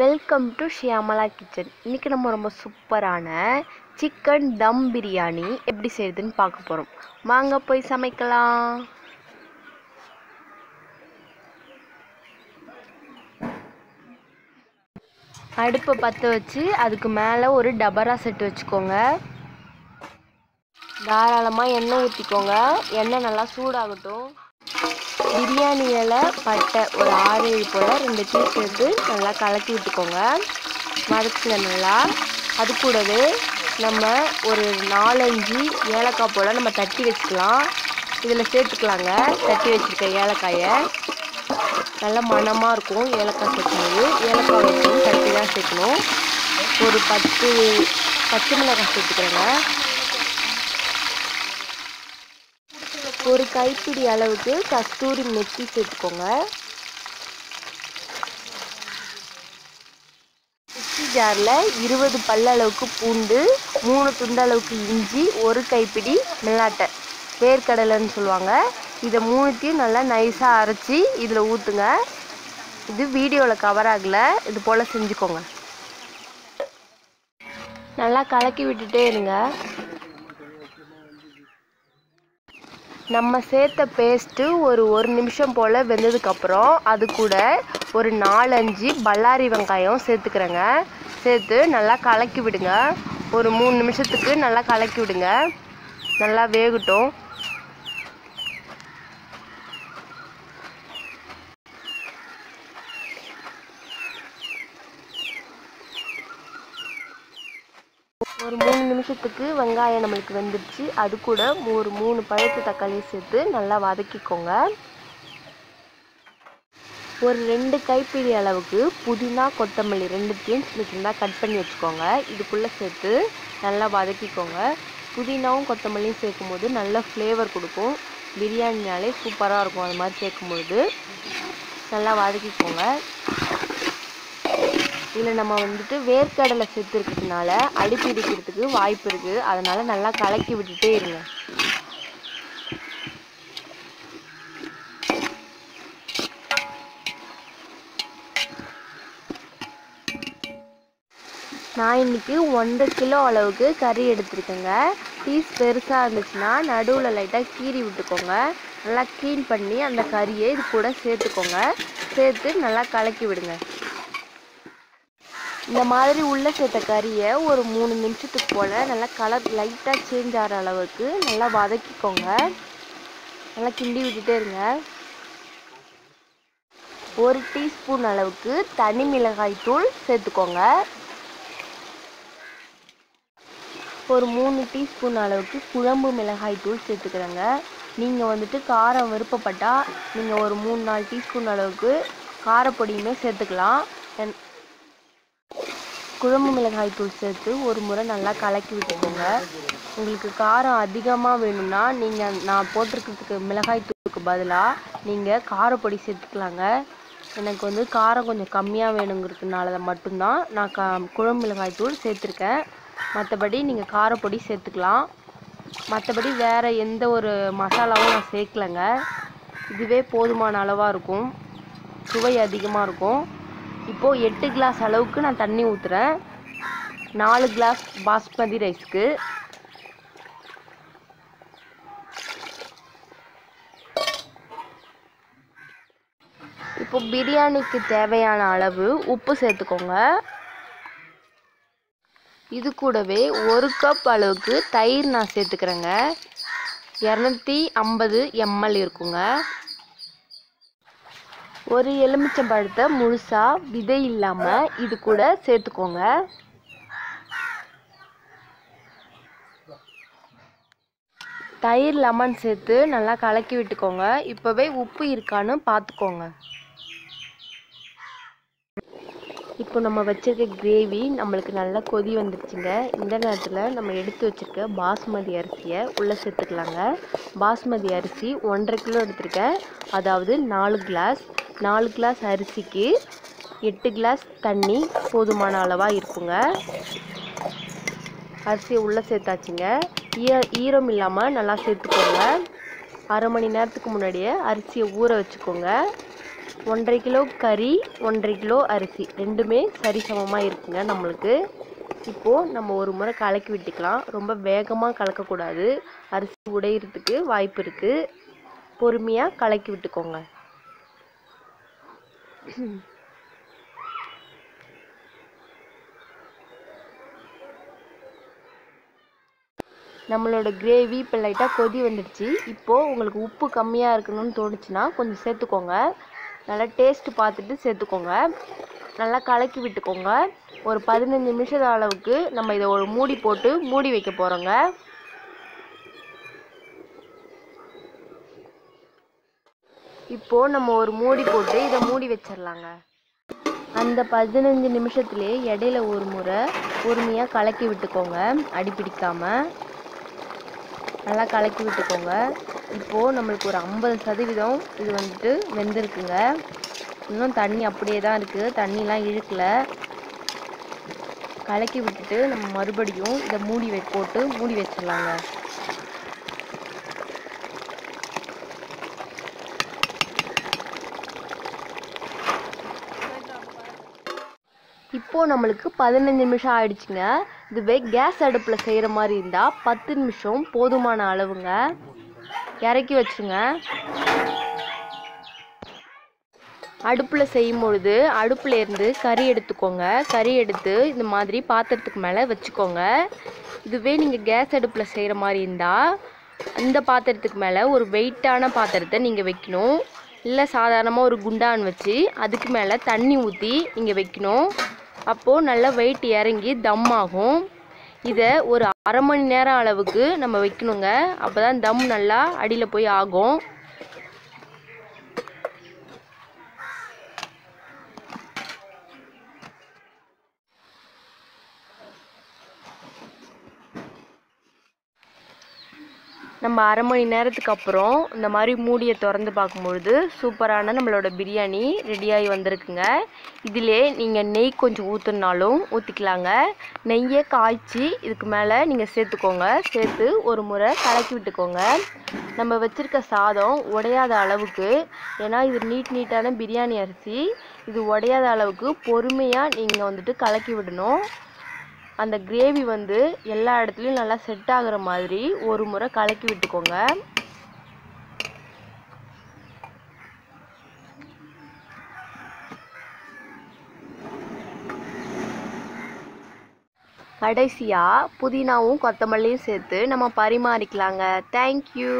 Welcome to Shyamala kitchen இன்றைக்கி நம்ம ரொம்ப சூப்பரான சிக்கன் தம் பிரியாணி எப்படி செய்யுதுன்னு பார்க்க போகிறோம் வாங்க போய் சமைக்கலாம். அடுப்பை பற்ற வச்சு அதுக்கு மேலே ஒரு டபரா செட்டு வச்சுக்கோங்க. தாராளமாக எண்ணெய் ஊற்றிக்கோங்க எண்ணெய் நல்லா சூடாகட்டும். பிரியாணி இலை பட்டை ஒரு ஆறு ஏழு போல் ரெண்டு பீஸ் எடுத்து நல்லா கலக்கி விட்டுக்கோங்க. வதக்குங்க நல்லா. அது கூடவே நம்ம ஒரு நாலஞ்சு ஏலக்காய் போல் நம்ம தட்டி வச்சுக்கலாம். இதில் சேர்த்துக்கலாங்க. தட்டி வச்சுருக்க ஏலக்காயை. நல்ல மணமாக இருக்கும் ஏலக்காய் சேர்க்கும்போது. ஏலக்காய் வச்சு தட்டி தான் சேர்க்கணும். ஒரு பத்து பச்சை மிளகாய் சேர்த்துக்கிறேங்க. ஒரு கைப்பிடி அளவுக்கு கஸ்தூரி மெத்தி சேர்த்துக்கோங்க. மிக்சி ஜாரில் இருபது பல்லளவுக்கு பூண்டு மூணு துண்டளவுக்கு இஞ்சி ஒரு கைப்பிடி மிளாட்டை வேர்க்கடலைன்னு சொல்லுவாங்க. இதை மூணுத்தையும் நல்லா நைஸாக அரைச்சி இதில் ஊற்றுங்க இது வீடியோவில் கவர் ஆகலை. இது போல் செஞ்சுக்கோங்க. நல்லா கலக்கி விட்டுட்டே இருங்க. நம்ம சேர்த்த பேஸ்ட்டு ஒரு ஒரு நிமிஷம் போல் வெந்ததுக்கப்புறம் அது கூட ஒரு நாலஞ்சு பல்லாரி வெங்காயம் சேர்த்துக்கிறேங்க. சேர்த்து நல்லா கலக்கி விடுங்க. ஒரு மூணு நிமிஷத்துக்கு நல்லா கலக்கி விடுங்க. நல்லா வேகட்டும். ஒரு மூணு நிமிஷத்துக்கு வெங்காயம் நம்மளுக்கு வெந்துடுச்சு அது கூட ஒரு மூணு பழுத்த தக்காளியை சேர்த்து நல்லா வதக்கிக்கோங்க. ஒரு ரெண்டு கைப்பிடி அளவுக்கு புதினா கொத்தமல்லி ரெண்டுத்தையும் சின்ன சின்னதாக கட் பண்ணி வச்சுக்கோங்க. இதுக்குள்ளே சேர்த்து நல்லா வதக்கிக்கோங்க. புதினாவும் கொத்தமல்லியும் சேர்க்கும் போது நல்ல ஃப்ளேவர் கொடுக்கும். பிரியாணினாலே சூப்பராக இருக்கும். அது மாதிரி சேர்க்கும்போது நல்லா வதக்கிக்கோங்க. இதில் நம்ம வந்துட்டு வேர்க்கடலை சேர்த்துருக்கிறதுனால அடி பிடிக்கிறதுக்கு வாய்ப்பு இருக்குது அதனால் நல்லா கலக்கி விட்டுட்டே இருங்க. நான் இன்னைக்கு ஒன்றரை கிலோ அளவுக்கு கறி எடுத்துருக்கேங்க. பீஸ் பெருசாக இருந்துச்சுன்னா நடுவில் லைட்டாக கீறி விட்டுக்கோங்க. நல்லா க்ளீன் பண்ணி அந்த கறியை இது கூட சேர்த்துக்கோங்க. சேர்த்து நல்லா கலக்கி விடுங்க. இந்த மாதிரி உள்ளே சேர்த்த கறியை ஒரு மூணு நிமிஷத்துக்கு போல் நல்லா கலர் லைட்டாக சேஞ்ச் ஆகிற அளவுக்கு நல்லா வதக்கிக்கோங்க. நல்லா கிண்டி விட்டுட்டே இருங்க. ஒரு டீஸ்பூன் அளவுக்கு தனி மிளகாய் தூள் சேர்த்துக்கோங்க. ஒரு மூணு டீஸ்பூன் அளவுக்கு குழம்பு மிளகாய் தூள் சேர்த்துக்கிறேங்க. நீங்கள் வந்துட்டு காரம் விருப்பப்பட்டால் நீங்கள் ஒரு மூணு நாலு டீஸ்பூன் அளவுக்கு காரப்பொடியுமே சேர்த்துக்கலாம். குழம்பு மிளகாய் தூள் சேர்த்து ஒரு முறை நல்லா கலக்கி விட்டுக்கோங்க. உங்களுக்கு காரம் அதிகமாக வேணும்னா நீங்கள் நான் போட்டிருக்கிறதுக்கு மிளகாய் தூளுக்கு பதிலாக நீங்கள் காரப்பொடி சேர்த்துக்கலாங்க. எனக்கு வந்து காரம் கொஞ்சம் கம்மியாக வேணுங்கிறதுனால மட்டும்தான் நான் க குழம்பு மிளகாய் தூள் சேர்த்துருக்கேன். மற்றபடி நீங்கள் காரப்பொடி சேர்த்துக்கலாம். மற்றபடி வேறு எந்த ஒரு மசாலாவும் நான் சேர்க்கலைங்க. இதுவே போதுமான அளவாக இருக்கும். சுவை அதிகமாக இருக்கும். இப்போது எட்டு கிளாஸ் அளவுக்கு நான் தண்ணி ஊற்றுறேன் நாலு கிளாஸ் பாஸ்மதி ரைஸ்க்கு. இப்போ பிரியாணிக்கு தேவையான அளவு உப்பு சேர்த்துக்கோங்க. இது கூடவே ஒரு கப் அளவுக்கு தயிர் நான் சேர்த்துக்கிறேங்க. இரநூத்தி ஐம்பது எம்எல் இருக்குங்க. ஒரு எலுமிச்சம்பழத்தை முழுசாக விதை இல்லாமல் இது கூட சேர்த்துக்கோங்க. தயிர் லெமன் சேர்த்து நல்லா கலக்கி விட்டுக்கோங்க. இப்போவே உப்பு இருக்கான்னு பார்த்துக்கோங்க இப்போ நம்ம வச்சுருக்க கிரேவி நம்மளுக்கு நல்லா கொதி வந்துடுச்சுங்க இந்த நேரத்தில் நம்ம எடுத்து வச்சுருக்க பாஸ்மதி அரிசியை உள்ளே சேர்த்துக்கலாங்க. பாஸ்மதி அரிசி ஒன்றரை கிலோ எடுத்திருக்கேன். அதாவது நாலு கிளாஸ் நாலு கிளாஸ் அரிசிக்கு எட்டு கிளாஸ் தண்ணி போதுமான அளவாக இருக்குங்க. அரிசியை உள்ளே சேர்த்தாச்சுங்க. ஈர ஈரம் இல்லாமல் நல்லா சேர்த்துக்கோங்க. அரை மணி நேரத்துக்கு முன்னாடியே அரிசியை ஊற வச்சுக்கோங்க. ஒன்றரை கிலோ கறி ஒன்றரை கிலோ அரிசி ரெண்டுமே சரிசமமாக இருக்குங்க நம்மளுக்கு. இப்போது நம்ம ஒரு முறை கலக்கி விட்டுக்கலாம். ரொம்ப வேகமாக கலக்கக்கூடாது. அரிசி உடையிறதுக்கு வாய்ப்பு இருக்குது பொறுமையாக கலக்கி விட்டுக்கோங்க. நம்மளோட கிரேவி இப்போ லைட்டாக கொதி வந்துடுச்சு. இப்போது உங்களுக்கு உப்பு கம்மியாக இருக்கணும்னு தோணுச்சுன்னா கொஞ்சம் சேர்த்துக்கோங்க. நல்லா டேஸ்ட்டு பார்த்துட்டு சேர்த்துக்கோங்க. நல்லா கலக்கி விட்டுக்கோங்க. ஒரு பதினஞ்சு நிமிஷம் அளவுக்கு நம்ம இதை ஒரு மூடி போட்டு மூடி வைக்க போகிறோங்க இப்போது நம்ம ஒரு மூடி போட்டு இதை மூடி வச்சிடலாங்க. அந்த பதினஞ்சு நிமிஷத்துலேயே இடையில ஒரு முறை பொறுமையாக கலக்கி விட்டுக்கோங்க. அடி பிடிக்காமல் நல்லா கலக்கி விட்டுக்கோங்க. இப்போது நம்மளுக்கு ஒரு ஐம்பது சதவீதம் இது வந்துட்டு வெந்திருக்குங்க. இன்னும் தண்ணி அப்படியே தான் இருக்குது தண்ணிலாம் இழுக்கல. கலக்கி விட்டுட்டு நம்ம மறுபடியும் இதை மூடி போட்டு மூடி வச்சிடலாங்க. இப்போது நம்மளுக்கு பதினஞ்சு நிமிஷம் ஆயிடுச்சுங்க. இதுவே கேஸ் அடுப்பில் செய்கிற மாதிரி இருந்தால் பத்து நிமிஷம் போதுமான அளவுங்க. இறக்கி வச்சுங்க அடுப்பில் செய்யும் பொழுது அடுப்பில் இருந்து கறி எடுத்துக்கோங்க. கறி எடுத்து இந்த மாதிரி பாத்திரத்துக்கு மேலே வச்சுக்கோங்க. இதுவே நீங்கள் கேஸ் அடுப்பில் செய்கிற மாதிரி இருந்தால் இந்த பாத்திரத்துக்கு மேலே ஒரு வெயிட்டான பாத்திரத்தை நீங்கள் வைக்கணும். இல்லை சாதாரணமாக ஒரு குண்டான் வச்சு அதுக்கு மேலே தண்ணி ஊற்றி நீங்கள் வைக்கணும். அப்போது நல்லா வெயிட் இறங்கி தம் ஆகும். இதை ஒரு அரை மணி நேரம் அளவுக்கு நம்ம வைக்கணுங்க. அப்போ தான் தம் நல்லா அடியில் போய் ஆகும். நம்ம அரை மணி நேரத்துக்கு அப்புறம் இந்த மாதிரி மூடியை திறந்து பார்க்கும்பொழுது சூப்பரான நம்மளோட பிரியாணி ரெடியாகி வந்திருக்குங்க. இதிலே நீங்கள் நெய் கொஞ்சம் ஊற்றுனாலும் ஊற்றிக்கலாங்க நெய்யை காய்ச்சி இதுக்கு மேலே நீங்கள் சேர்த்துக்கோங்க. சேர்த்து ஒரு முறை கலக்கி விட்டுக்கோங்க. நம்ம வச்சுருக்க சாதம் உடையாத அளவுக்கு ஏன்னா இது நீட் நீட்டான பிரியாணி அரிசி. இது உடையாத அளவுக்கு பொறுமையாக நீங்கள் வந்துட்டு கலக்கி விடணும். அந்த கிரேவி வந்து எல்லா இடத்துலையும் நல்லா செட் ஆகுற மாதிரி ஒரு முறை கலக்கி விட்டுக்கோங்க. கடைசியாக புதினாவும் கொத்தமல்லியும் சேர்த்து நம்ம பரிமாறிக்கலாங்க. தேங்க்யூ